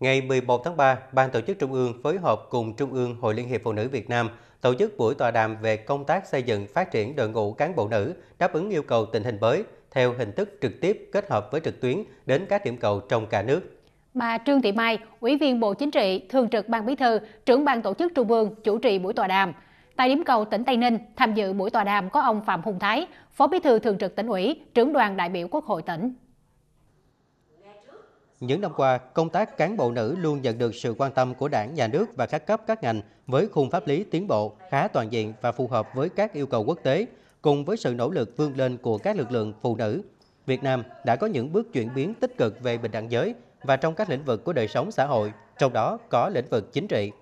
Ngày 11 tháng 3, Ban tổ chức Trung ương phối hợp cùng Trung ương Hội Liên hiệp Phụ nữ Việt Nam tổ chức buổi tọa đàm về công tác xây dựng phát triển đội ngũ cán bộ nữ đáp ứng yêu cầu tình hình mới theo hình thức trực tiếp kết hợp với trực tuyến đến các điểm cầu trong cả nước. Bà Trương Thị Mai, Ủy viên Bộ Chính trị, Thường trực Ban Bí thư, trưởng Ban tổ chức Trung ương chủ trì buổi tọa đàm. Tại điểm cầu tỉnh Tây Ninh, tham dự buổi tọa đàm có ông Phạm Hùng Thái, Phó Bí thư Thường trực tỉnh ủy, trưởng đoàn đại biểu Quốc hội tỉnh. Những năm qua, công tác cán bộ nữ luôn nhận được sự quan tâm của đảng, nhà nước và các cấp các ngành với khung pháp lý tiến bộ, khá toàn diện và phù hợp với các yêu cầu quốc tế, cùng với sự nỗ lực vươn lên của các lực lượng phụ nữ. Việt Nam đã có những bước chuyển biến tích cực về bình đẳng giới và trong các lĩnh vực của đời sống xã hội, trong đó có lĩnh vực chính trị.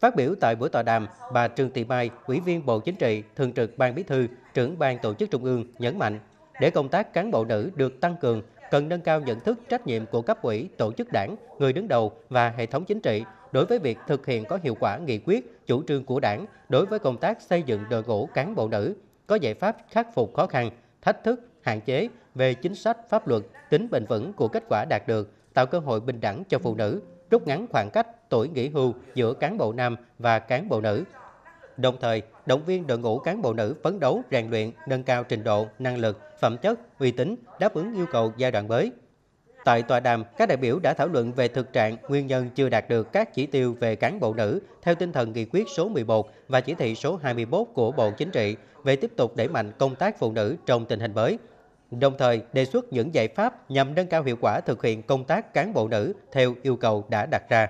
Phát biểu tại buổi tọa đàm, bà Trương Thị Mai, Ủy viên Bộ Chính trị, Thường trực Ban Bí thư, trưởng Ban Tổ chức Trung ương nhấn mạnh, để công tác cán bộ nữ được tăng cường, cần nâng cao nhận thức trách nhiệm của cấp ủy, tổ chức đảng, người đứng đầu và hệ thống chính trị đối với việc thực hiện có hiệu quả nghị quyết, chủ trương của đảng đối với công tác xây dựng đội ngũ cán bộ nữ, có giải pháp khắc phục khó khăn, thách thức, hạn chế về chính sách, pháp luật, tính bền vững của kết quả đạt được, tạo cơ hội bình đẳng cho phụ nữ, rút ngắn khoảng cách tuổi nghỉ hưu giữa cán bộ nam và cán bộ nữ. Đồng thời, động viên đội ngũ cán bộ nữ phấn đấu, rèn luyện, nâng cao trình độ, năng lực, phẩm chất, uy tín, đáp ứng yêu cầu giai đoạn mới. Tại tọa đàm, các đại biểu đã thảo luận về thực trạng, nguyên nhân chưa đạt được các chỉ tiêu về cán bộ nữ theo tinh thần nghị quyết số 11 và chỉ thị số 21 của Bộ Chính trị về tiếp tục đẩy mạnh công tác phụ nữ trong tình hình mới. Đồng thời, đề xuất những giải pháp nhằm nâng cao hiệu quả thực hiện công tác cán bộ nữ theo yêu cầu đã đặt ra.